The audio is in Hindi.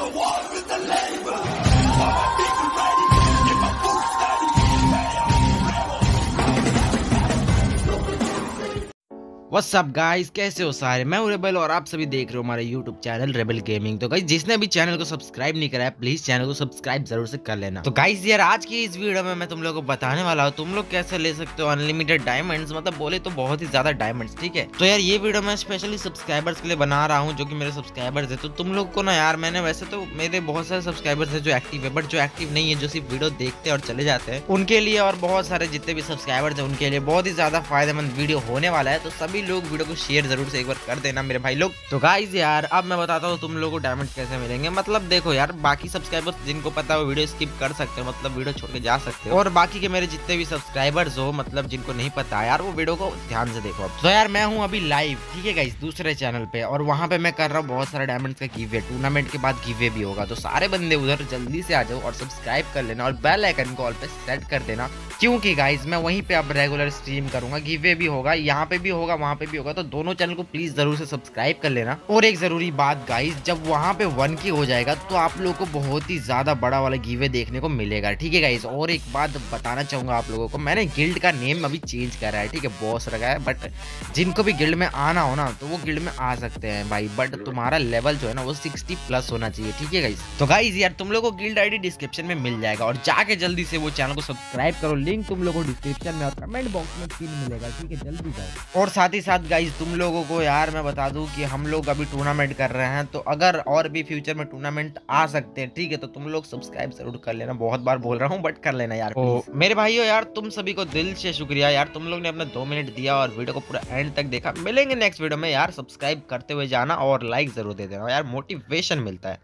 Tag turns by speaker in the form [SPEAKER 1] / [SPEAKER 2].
[SPEAKER 1] the wall! Up गाइस कैसे हो सारे? मैं रेबल और आप सभी देख रहे हो हमारे यूट्यूब चैनल रेबल गेमिंग तो गाइस जिसने भी चैनल को सब्सक्राइब नहीं करा है प्लीज़ चैनल को सब्सक्राइब ज़रूर से कर लेना। तो गाइस यार, आज की इस वीडियो में मैं तुम लोग को बताने वाला हूँ, तुम लोग कैसे ले सकते हो अनलिमिटेड डायमंड्स मतलब बोले तो बहुत ही ज़्यादा डायमंड्स ठीक है? तो यार, ये वीडियो मैं स्पेशली सब्सक्राइबर्स के लिए बना रहा हूँ, जो की मेरे सब्सक्राइबर्स है। तो तुम लोग को ना यार, मैंने वैसे तो मेरे बहुत सारे सब्सक्राइबर्स है जो एक्टिव है बट जो एक्टिव नहीं है, जो सिर्फ़ वीडियो देखते और चले जाते हैं, उनके लिए और बहुत सारे जितने भी सब्सक्राइबर्स है, उनके लिए बहुत ही ज़्यादा फ़ायदेमंद वीडियो होने वाला है। तो सभी लोग, वीडियो को शेयर ज़रूर से एक बार कर देना मेरे भाई लोग। तो गाइज़ यार, अब मैं बताता हूँ तुम लोगों को डायमंड कैसे मिलेंगे। मतलब देखो यार, बाकी सब्सक्राइबर्स जिनको पता है वीडियो स्किप कर सकते हो मतलब वीडियो छोड़ के जा सकते हो। और बाकी के मेरे जितने भी सब्सक्राइबर्स हो मतलब जिनको नहीं पता यार, वो वीडियो को ध्यान से देखो तो यार मैं हूँ अभी लाइव ठीक है गाइज़ दूसरे चैनल पे। और वहाँ पे मैं कर रहा हूँ बहुत सारे डायमंड का गिवे टूर्नामेंट के बाद गिवे भी होगा। तो सारे बंदे उधर जल्दी से आ जाओ और सब्सक्राइब कर लेना और बेल आइकन को ऑल पे सेट कर देना। क्योंकि गाइज़ मैं वहीं पे अब रेगुलर स्ट्रीम करूँगा गिवे भी होगा, यहाँ पे भी होगा, वहाँ पे भी होगा तो दोनों चैनल को प्लीज़ ज़रूर से सब्सक्राइब कर लेना। और एक ज़रूरी बात गाइज़ जब वहाँ पे वन की हो जाएगा तो आप लोगों को बहुत ही ज़्यादा बड़ा वाला गिवे देखने को मिलेगा, ठीक है गाइज़ और एक बात बताना चाहूँगा आप लोगों को, मैंने गिल्ड का नेम अभी चेंज करा है, ठीक है? बॉस रखा है बट जिनको भी गिल्ड में आना हो ना तो वो गिल्ड में आ सकते हैं भाई बट तुम्हारा लेवल जो है ना, वो सिक्सटी प्लस होना चाहिए, ठीक है गाइज़ तो गाइज़ यार, तुम लोग को गिल्ड आईडी डिस्क्रिप्शन में मिल जाएगा, और जाके जल्दी से वो चैनल को सब्सक्राइब करो लिंक तुम लोगों को डिस्क्रिप्शन में और कमेंट बॉक्स में पिन मिलेगा ठीक है? जल्दी जाओ। और साथ ही साथ गाइज़ तुम लोगों को यार मैं बता दूँ कि हम लोग अभी टूर्नामेंट कर रहे हैं तो अगर और भी फ्यूचर में टूर्नामेंट आ सकते हैं ठीक है तो तुम लोग सब्सक्राइब ज़रूर कर लेना। बहुत बार बोल रहा हूँ बट कर लेना यार मेरे भाइयों यार तुम सभी को दिल से शुक्रिया यार तुम लोग ने अपना दो मिनट दिया और वीडियो को पूरा एंड तक देखा। मिलेंगे नेक्स्ट वीडियो में यार सब्सक्राइब करते हुए जाना और लाइक ज़रूर दे देना यार मोटिवेशन मिलता है।